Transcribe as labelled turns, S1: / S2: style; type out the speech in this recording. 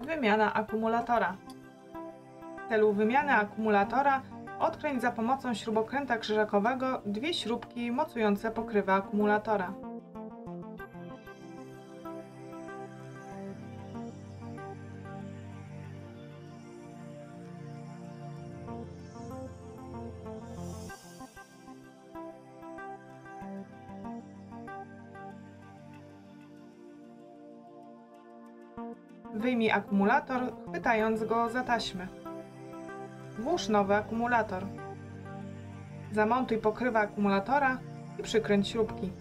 S1: Wymiana akumulatora. W celu wymiany akumulatora odkręć za pomocą śrubokręta krzyżakowego dwie śrubki mocujące pokrywę akumulatora. Wyjmij akumulator, chwytając go za taśmę. Włóż nowy akumulator. Zamontuj pokrywę akumulatora i przykręć śrubki.